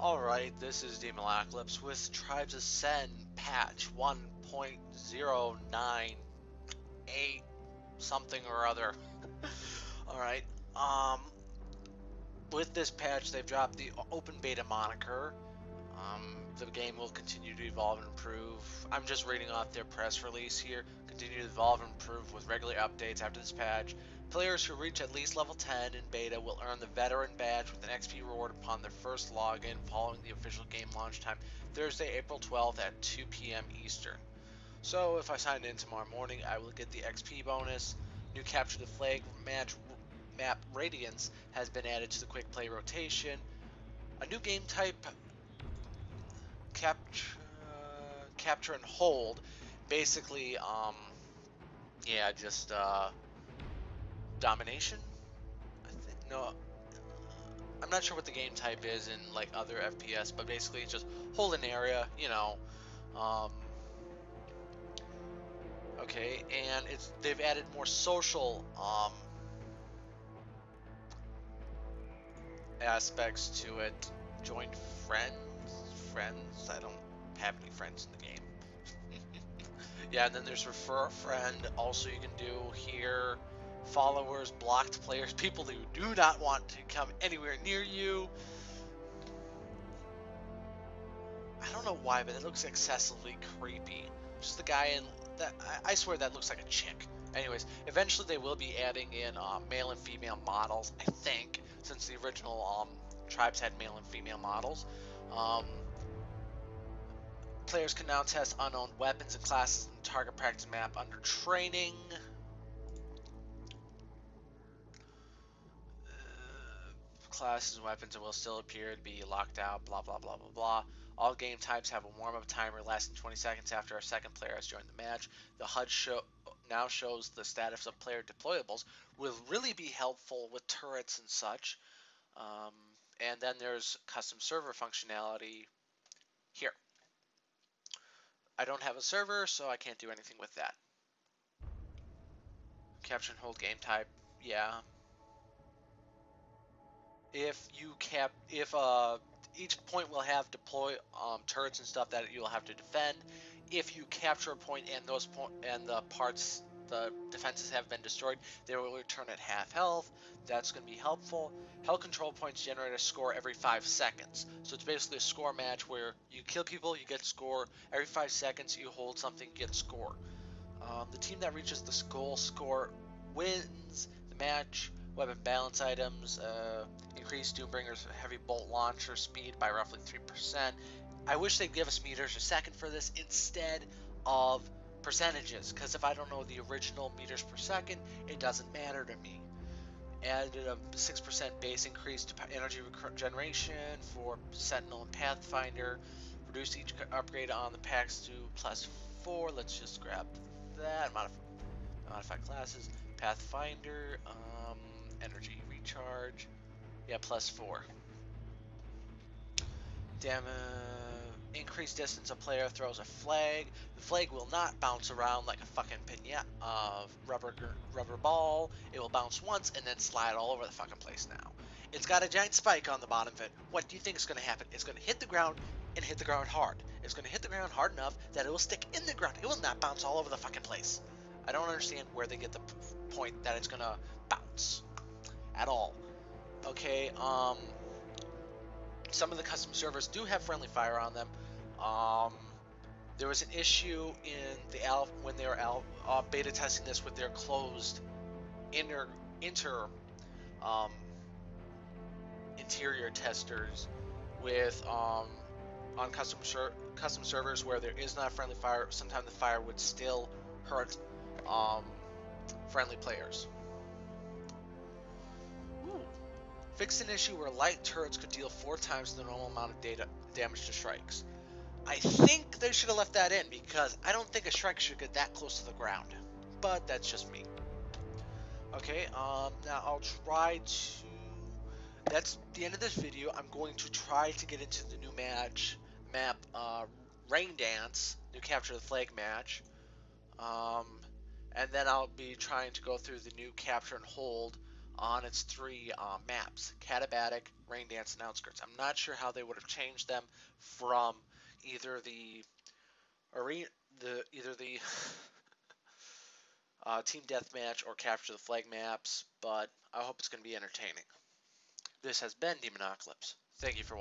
Alright, this is Demonocolips with Tribes Ascend patch 1.098 something or other. Alright, um, with this patch they've dropped the open beta moniker. Um, the game will continue to evolve and improve. I'm just reading off their press release here. Continue to evolve and improve with regular updates after this patch. Players who reach at least level 10 in beta will earn the veteran badge with an XP reward upon their first login following the official game launch time, Thursday, April 12th at 2 p.m. Eastern. So if I sign in tomorrow morning, I will get the XP bonus. New Capture the Flag match map Rain Dance has been added to the quick play rotation. A new game type, capture, uh, capture and hold. Basically, um, yeah, just uh, domination. I think no. I'm not sure what the game type is in like other FPS, but basically it's just hold an area, you know. Um, okay, and it's they've added more social um, aspects to it. Join friends, friends. I don't have any friends in the game. yeah, and then there's refer a friend. Also, you can do here followers, blocked players, people who do not want to come anywhere near you. I don't know why, but it looks excessively creepy. Just the guy in that, I, swear that looks like a chick. Anyways, eventually they will be adding in uh, male and female models, I think, since the original um, tribes had male and female models. Um, players can now test unknown weapons and classes in the target practice map under training. classes and weapons will still appear to be locked out, blah, blah, blah, blah, blah. All game types have a warm-up timer lasting 20 seconds after a second player has joined the match. The HUD show now shows the status of player deployables, will really be helpful with turrets and such. Um, and then there's custom server functionality. I don't have a server, so I can't do anything with that. Capture and hold game type, yeah, if you cap if uh each point will have deploy um, turrets and stuff that you'll have to defend. If you capture a point and those point and the parts the defenses have been destroyed, they will return at half health. That's going to be helpful. Hell control points generate a score every five seconds. So it's basically a score match where you kill people, you get score. Every five seconds, you hold something, get score. Um, the team that reaches the goal score wins the match weapon balance items, uh, increase Doombringer's heavy bolt launcher speed by roughly 3%. I wish they'd give us meters a second for this instead of percentages, because if I don't know the original meters per second, it doesn't matter to me. Added a 6% base increase to energy regeneration for Sentinel and Pathfinder. Reduce each upgrade on the packs to plus 4. Let's just grab that. Modify, modify classes. Pathfinder. Um, energy recharge. Yeah, plus four. Damn. Uh, increased distance a player throws a flag. The flag will not bounce around like a fucking pinata of rubber rubber ball. It will bounce once and then slide all over the fucking place. Now, it's got a giant spike on the bottom of it. What do you think is going to happen? It's going to hit the ground and hit the ground hard. It's going to hit the ground hard enough that it will stick in the ground. It will not bounce all over the fucking place. I don't understand where they get the point that it's going to bounce at all. Okay, um, some of the custom servers do have friendly fire on them. Um, there was an issue in the alpha when they were al uh, beta testing this with their closed inner inter um, interior testers with um, on custom ser custom servers where there is not friendly fire. Sometimes the fire would still hurt um, friendly players. Fixed an issue where light turrets could deal four times the normal amount of data damage to strikes. I think they should have left that in because I don't think a strike should get that close to the ground. But that's just me. Okay, um, now I'll try to... That's the end of this video. I'm going to try to get into the new match map, uh, Rain Dance, new Capture the Flag match. Um, and then I'll be trying to go through the new Capture and Hold on its three um, maps: Katabatic, Rain Dance, and Outskirts. I'm not sure how they would have changed them from either the arena, the either the uh, team deathmatch or capture the flag maps, but I hope it's going to be entertaining. This has been Demonocolips. Thank you for watching.